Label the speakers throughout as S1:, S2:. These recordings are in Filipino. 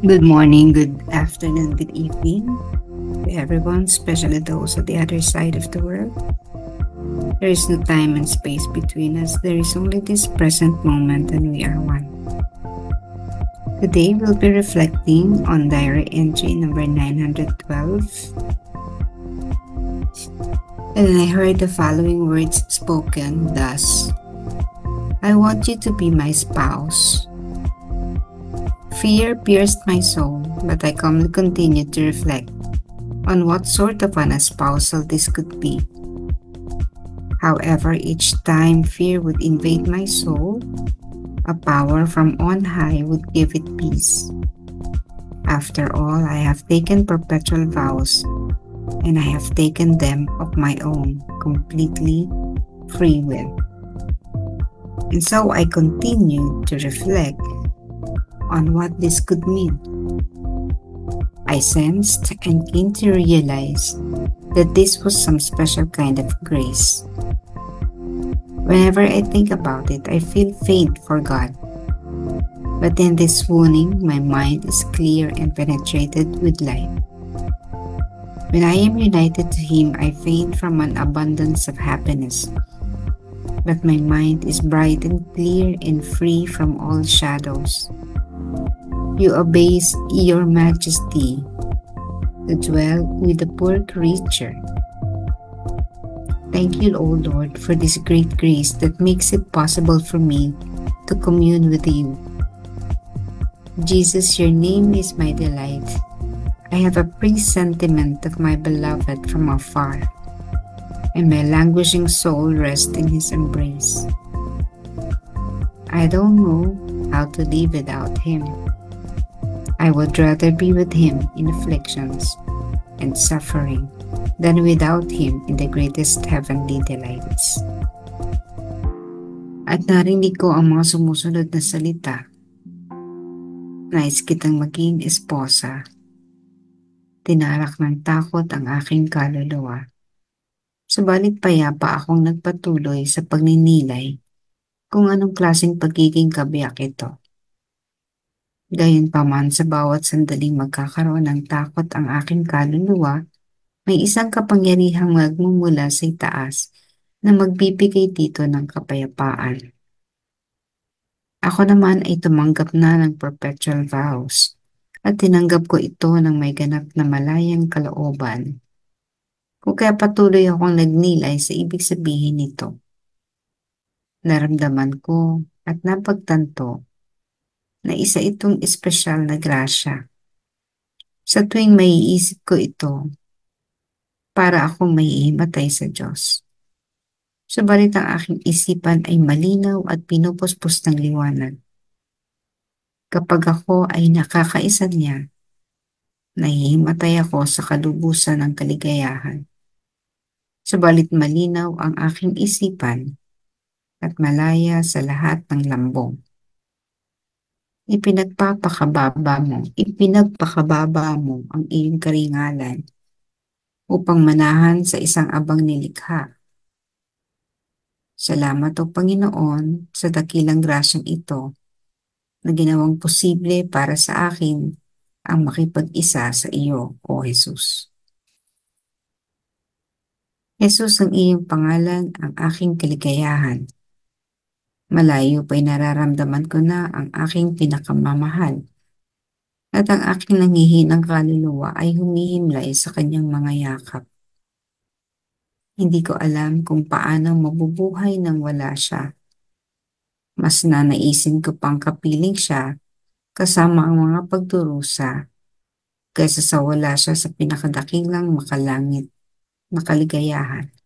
S1: Good morning, good afternoon, good evening to everyone, especially those at the other side of the world. There is no time and space between us. There is only this present moment and we are one. Today we'll be reflecting on diary entry number 912. And I heard the following words spoken thus I want you to be my spouse. Fear pierced my soul, but I calmly continued to reflect on what sort of an espousal this could be. However, each time fear would invade my soul, a power from on high would give it peace. After all, I have taken perpetual vows, and I have taken them of my own, completely free will. And so I continued to reflect on what this could mean. I sensed and came to realize that this was some special kind of grace. Whenever I think about it, I feel faint for God. But in this swooning, my mind is clear and penetrated with light. When I am united to Him, I faint from an abundance of happiness. But my mind is bright and clear and free from all shadows you abase your majesty to dwell with the poor creature. Thank you, O Lord, for this great grace that makes it possible for me to commune with you. Jesus, your name is my delight. I have a presentiment of my beloved from afar, and my languishing soul rests in his embrace. I don't know how to live without him. I would rather be with Him in afflictions and suffering than without Him in the greatest heavenly delights. At narinig ko ang mga sumusunod na salita. Nais kitang maging esposa. Tinarak ng takot ang aking kaluluwa. Subalit payapa akong nagpatuloy sa pagninilay kung anong klaseng pagiging kabiyak ito. Gayunpaman sa bawat sandaling magkakaroon ng takot ang aking kaluluwa, may isang kapangyarihang magmumula sa itaas na magbibigay dito ng kapayapaan. Ako naman ay tumanggap na ng perpetual vows at tinanggap ko ito ng may ganap na malayang kalooban. Kung kaya patuloy akong nagnilay sa ibig sabihin nito. Naramdaman ko at napagtanto na isa itong espesyal na grasya. Sa tuwing maiisip ko ito, para akong maiimatay sa Diyos. Subalit ang aking isipan ay malinaw at pinupuspos ng liwanag. Kapag ako ay nakakaisa niya, nahihimatay ako sa kalubusan ng kaligayahan. Subalit malinaw ang aking isipan at malaya sa lahat ng lambong ipinagpapakababa mo, ipinagpakababa mo ang iyong karingalan upang manahan sa isang abang nilikha. Salamat o Panginoon sa dakilang grasyang ito na ginawang posible para sa akin ang makipag-isa sa iyo, O Jesus. Jesus ang iyong pangalan ang aking kaligayahan Malayo pa'y nararamdaman ko na ang aking pinakamamahal at ang aking nangihinang kaluluwa ay humihimlay sa kanyang mga yakap. Hindi ko alam kung paano mabubuhay nang wala siya. Mas nanaisin ko pang kapiling siya kasama ang mga pagdurusa kaysa sa wala siya sa pinakadakilang makalangit na kaligayahan.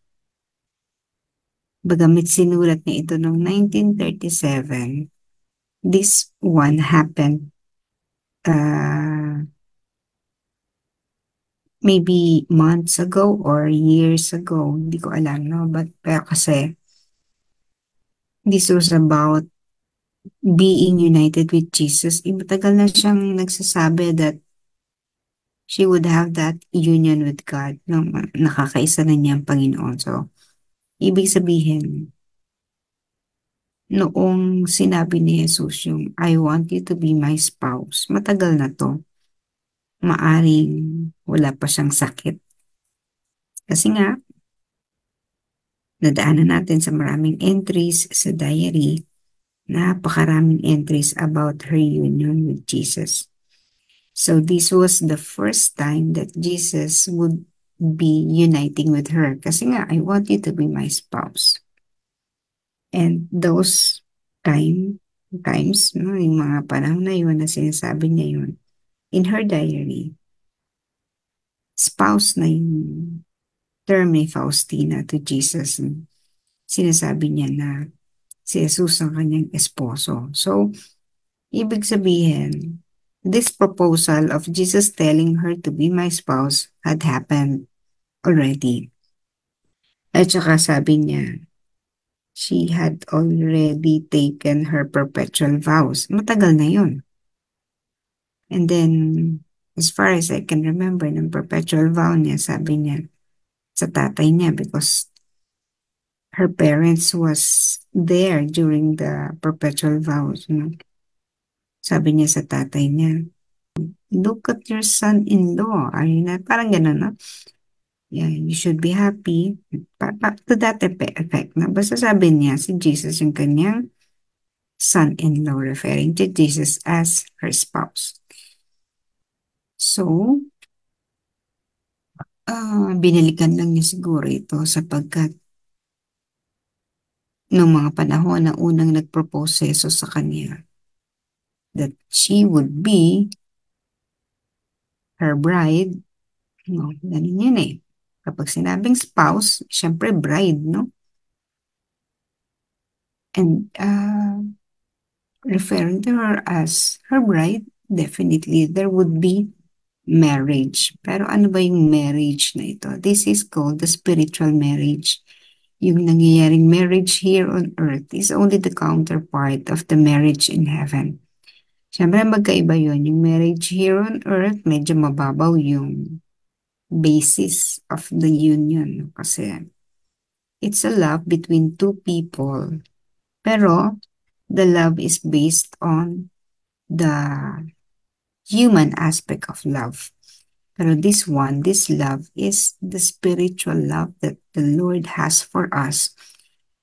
S1: Bagamit sinulat niya ito noong 1937, this one happened uh, maybe months ago or years ago. Hindi ko alam, no? But pero kasi this was about being united with Jesus. Matagal na siyang nagsasabi that she would have that union with God. No? Nakakaisa na niya ang Panginoon. So, Ibig sabihin, noong sinabi ni Jesus yung, I want you to be my spouse. Matagal na to. Maaring wala pa siyang sakit. Kasi nga, nadaanan natin sa maraming entries sa diary, napakaraming entries about her union with Jesus. So this was the first time that Jesus would be uniting with her. Kasi nga, I want you to be my spouse. And those time, times, no, yung mga panahon na yun na sinasabi niya yun, in her diary, spouse na yung term ni Faustina to Jesus. Sinasabi niya na si Jesus ang kanyang esposo. So, ibig sabihin, this proposal of Jesus telling her to be my spouse had happened already. At saka sabi niya, she had already taken her perpetual vows. Matagal na yun. And then, as far as I can remember, ng perpetual vow niya, sabi niya sa tatay niya because her parents was there during the perpetual vows. No? Sabi niya sa tatay niya, look at your son-in-law. Are you not? Parang gano'n, no? Yeah, you should be happy. Pa, pa, to that effect na. Basta sabi niya, si Jesus yung kanyang son-in-law, referring to Jesus as her spouse. So, uh, binalikan lang niya siguro ito sapagkat noong mga panahon na unang nagpropose Jesus sa kanya that she would be her bride. No, ganun yun eh. Kapag sinabing spouse, syempre bride, no? And uh, referring to her as her bride, definitely there would be marriage. Pero ano ba yung marriage na ito? This is called the spiritual marriage. Yung nangyayaring marriage here on earth is only the counterpart of the marriage in heaven. Siyempre, magkaiba yun. Yung marriage here on earth, medyo mababaw yung basis of the union. Kasi it's a love between two people. Pero the love is based on the human aspect of love. Pero this one this love is the spiritual love that the Lord has for us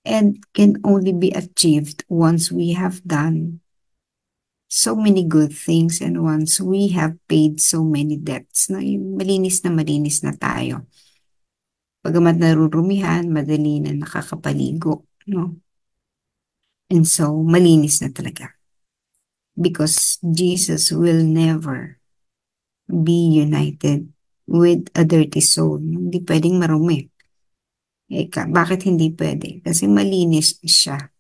S1: and can only be achieved once we have done so many good things and once we have paid so many debts, no, malinis na malinis na tayo. Pagamat narurumihan, madali na nakakapaligo, no? And so, malinis na talaga. Because Jesus will never be united with a dirty soul. Hindi pwedeng marumi. Eh, bakit hindi pwede? Kasi malinis siya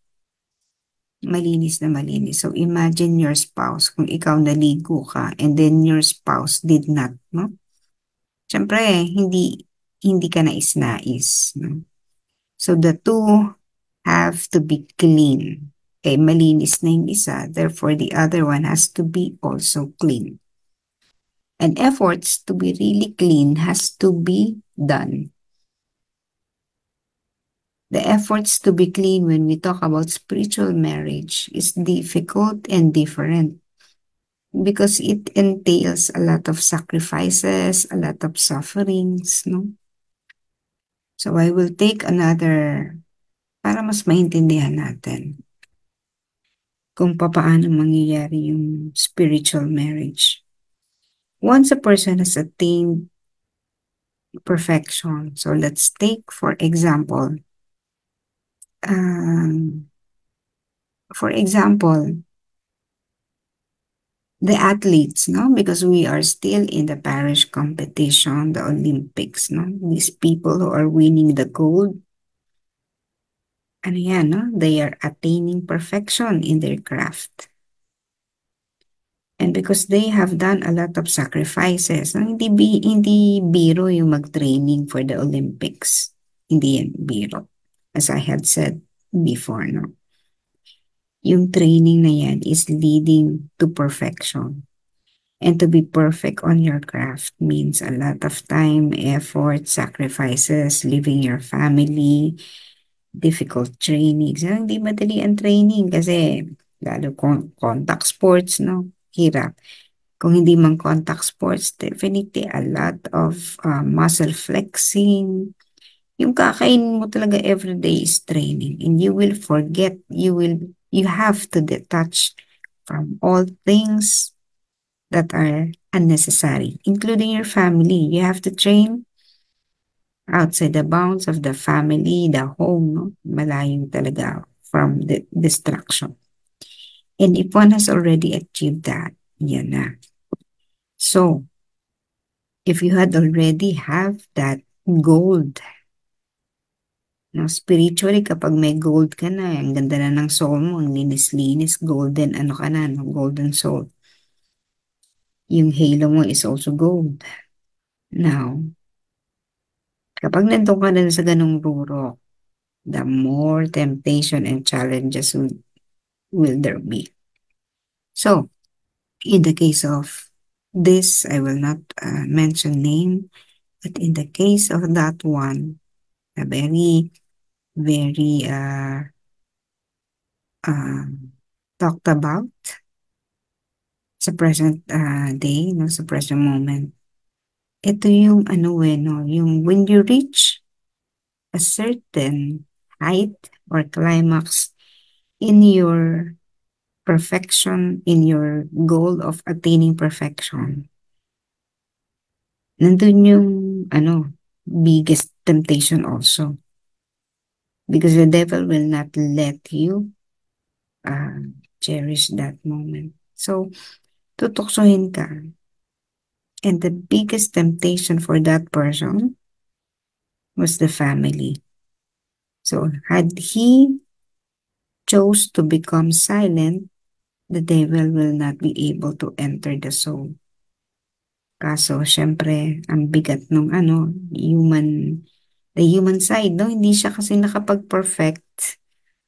S1: malinis na malinis. So imagine your spouse, kung ikaw naligo ka and then your spouse did not, no? Siyempre, hindi, hindi ka nais-nais. No? So the two have to be clean. Okay, malinis na yung isa, therefore the other one has to be also clean. And efforts to be really clean has to be done the efforts to be clean when we talk about spiritual marriage is difficult and different because it entails a lot of sacrifices, a lot of sufferings, no? So I will take another para mas maintindihan natin kung paano mangyayari yung spiritual marriage. Once a person has attained perfection, so let's take for example, um, for example, the athletes, no? Because we are still in the parish competition, the Olympics, no? These people who are winning the gold, ano yan, no? They are attaining perfection in their craft. And because they have done a lot of sacrifices, no? hindi, bi hindi biro yung mag-training for the Olympics. Hindi yan biro. As I had said before, no? Yung training na yan is leading to perfection. And to be perfect on your craft means a lot of time, effort, sacrifices, leaving your family, difficult training. So, hindi madali ang training kasi lalo kung contact sports, no? Hirap. Kung hindi man contact sports, definitely a lot of uh, muscle flexing. Yung kakainin mo talaga everyday is training and you will forget, you will, you have to detach from all things that are unnecessary, including your family. You have to train outside the bounds of the family, the home, no? malayo talaga from the distraction. And if one has already achieved that, yan na. So, if you had already have that gold, no, spiritually, kapag may gold ka na, ang ganda na ng soul mo, ang linis-linis, golden, ano ka na, no, golden soul. Yung halo mo is also gold. Now, kapag nandun ka na sa ganong ruro, the more temptation and challenges will, will there be. So, in the case of this, I will not uh, mention name, but in the case of that one, a very, very uh, uh, talked about sa present uh, day, no, sa present moment. Ito yung ano eh, no, yung when you reach a certain height or climax in your perfection, in your goal of attaining perfection, nandun yung, ano, biggest temptation also. Because the devil will not let you uh, cherish that moment. So, tutuksohin ka. And the biggest temptation for that person was the family. So, had he chose to become silent, the devil will not be able to enter the soul. Kaso, syempre, ang bigat ng ano, human, the human side, no? Hindi siya kasi nakapag-perfect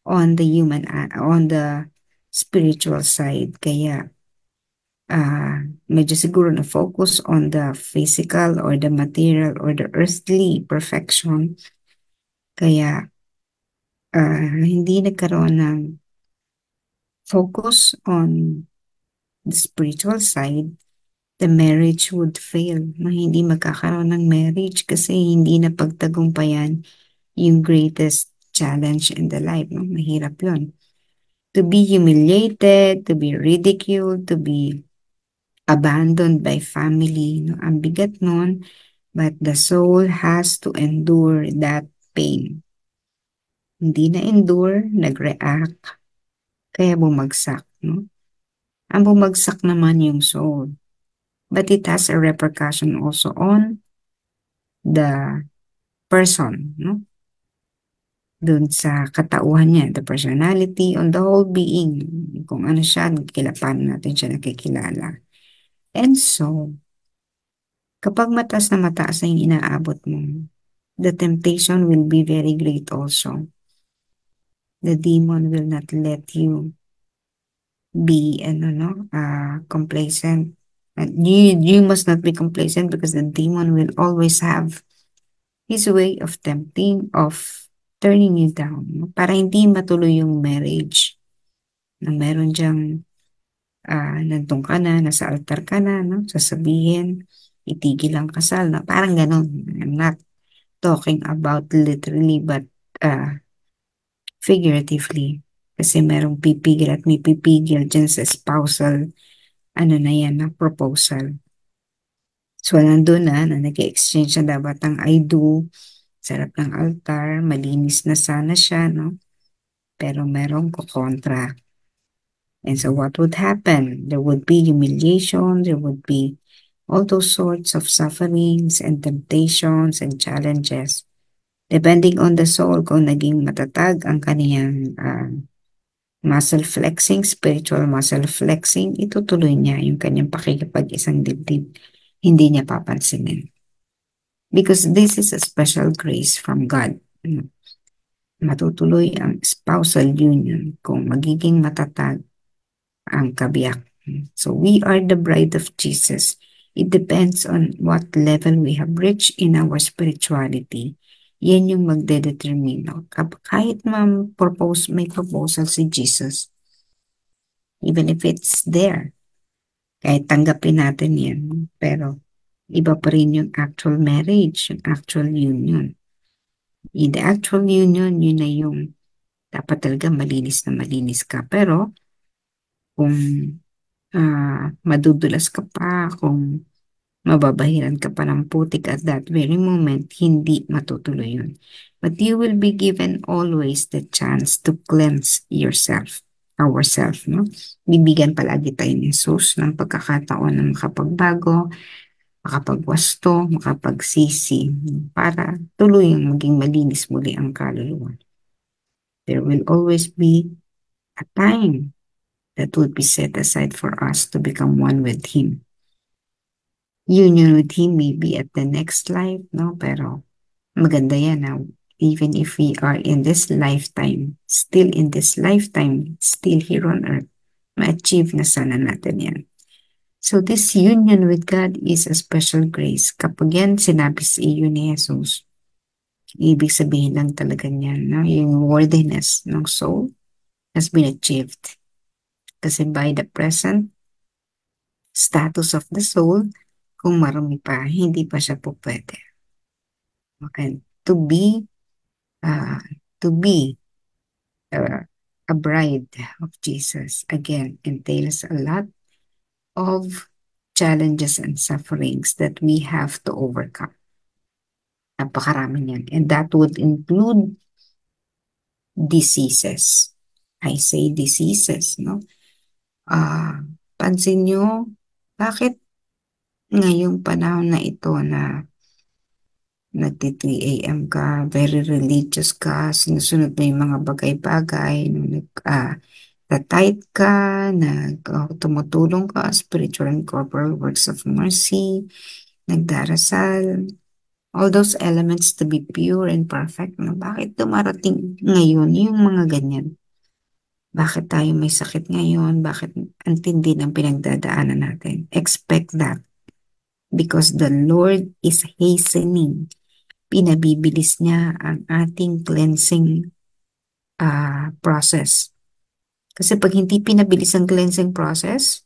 S1: on the human, on the spiritual side. Kaya, uh, medyo siguro na focus on the physical or the material or the earthly perfection. Kaya, uh, hindi nagkaroon ng focus on the spiritual side the marriage would fail. No, hindi magkakaroon ng marriage kasi hindi na pagtagumpayan yung greatest challenge in the life. No? Mahirap yun. To be humiliated, to be ridiculed, to be abandoned by family. No? Ang bigat nun, but the soul has to endure that pain. Hindi na-endure, nag-react, kaya bumagsak. No? Ang bumagsak naman yung soul but it has a repercussion also on the person, no? Doon sa katauhan niya, the personality, on the whole being, kung ano siya, kila natin siya nakikilala. And so, kapag mataas na mataas na yung inaabot mo, the temptation will be very great also. The demon will not let you be, ano, no, uh, complacent And you, you must not be complacent because the demon will always have his way of tempting, of turning you down. Para hindi matuloy yung marriage. Na meron diyang uh, nandun ka na, nasa altar ka na, no? sasabihin, itigil ang kasal. Na parang ganun. I'm not talking about literally but uh, figuratively. Kasi merong pipigil at may pipigil dyan sa spousal ano na yan, na proposal. So, nandun na, na nag-exchange na dapat ang I do, sarap ng altar, malinis na sana siya, no? Pero merong kukontra. And so what would happen? There would be humiliation, there would be all those sorts of sufferings and temptations and challenges. Depending on the soul, kung naging matatag ang kaniyang uh, muscle flexing, spiritual muscle flexing, itutuloy niya yung kanyang pakikipag-isang dibdib. Hindi niya papansinin. Because this is a special grace from God. Matutuloy ang spousal union kung magiging matatag ang kabiyak. So we are the bride of Jesus. It depends on what level we have reached in our spirituality. Yan yung magdedetermine. Kahit ma-propose, may proposal si Jesus, even if it's there, kahit tanggapin natin yan, pero iba pa rin yung actual marriage, yung actual union. In the actual union, yun na yung dapat talaga malinis na malinis ka. Pero kung uh, madudulas ka pa, kung mababahiran ka pa ng putik at that very moment, hindi matutuloy yun. But you will be given always the chance to cleanse yourself, ourself, no? Bibigyan palagi tayo ni Jesus ng pagkakataon na makapagbago, makapagwasto, makapagsisi, para tuluyang maging malinis muli ang kaluluwa. There will always be a time that would be set aside for us to become one with Him union with Him maybe at the next life, no? Pero maganda yan na even if we are in this lifetime, still in this lifetime, still here on earth, ma-achieve na sana natin yan. So this union with God is a special grace. Kapag yan sinabi sa iyo ni Jesus, ibig sabihin lang talaga niyan, no? yung worthiness ng soul has been achieved. Kasi by the present status of the soul, kung marami pa, hindi pa siya po pwede. Okay. To be, uh, to be uh, a bride of Jesus, again, entails a lot of challenges and sufferings that we have to overcome. Napakarami niyan. And that would include diseases. I say diseases, no? Uh, pansin nyo, bakit ngayong panahon na ito na nagti 3 a.m. ka, very religious ka, sinusunod mo yung mga bagay-bagay, nag, uh, ka, nag, uh, tumutulong ka, spiritual and corporal works of mercy, nagdarasal, all those elements to be pure and perfect. No? Bakit dumarating ngayon yung mga ganyan? Bakit tayo may sakit ngayon? Bakit antindi ng pinagdadaanan natin? Expect that because the Lord is hastening. Pinabibilis niya ang ating cleansing uh, process. Kasi pag hindi pinabilis ang cleansing process,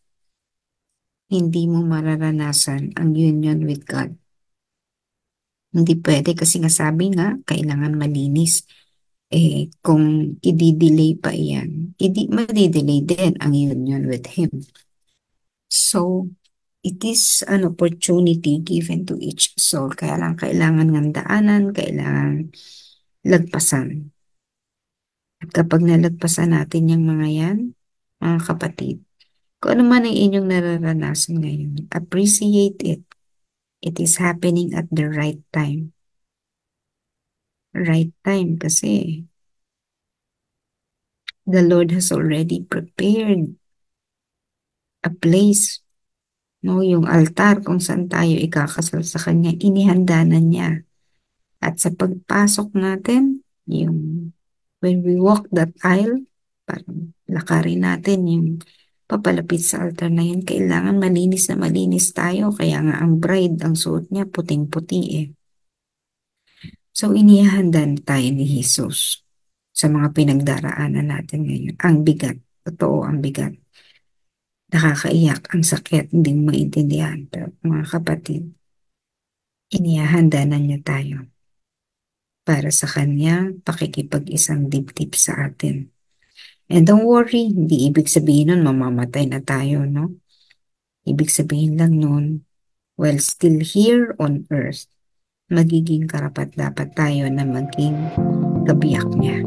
S1: hindi mo mararanasan ang union with God. Hindi pwede kasi nga sabi nga, kailangan malinis. Eh, kung i-delay pa iyan, idi madidelay din ang union with Him. So, it is an opportunity given to each soul. Kaya lang kailangan ng daanan, kailangan lagpasan. At kapag nalagpasan natin yung mga yan, mga kapatid, kung ano man ang inyong nararanasan ngayon, appreciate it. It is happening at the right time. Right time kasi the Lord has already prepared a place No, yung altar kung saan tayo ikakasal sa Kanya, inihanda na niya. At sa pagpasok natin, yung when we walk that aisle, parang lakarin natin yung papalapit sa altar na yun, kailangan malinis na malinis tayo. Kaya nga ang bride, ang suot niya, puting-puti eh. So, inihanda na tayo ni Jesus sa mga pinagdaraanan natin ngayon. Ang bigat. Totoo, ang bigat nakakaiyak, ang sakit, hindi mo maintindihan. Pero mga kapatid, inihahanda na niya tayo para sa kanya pakikipag-isang dibdib sa atin. And don't worry, hindi ibig sabihin nun mamamatay na tayo, no? Ibig sabihin lang nun, while still here on earth, magiging karapat dapat tayo na maging kabiyak niya.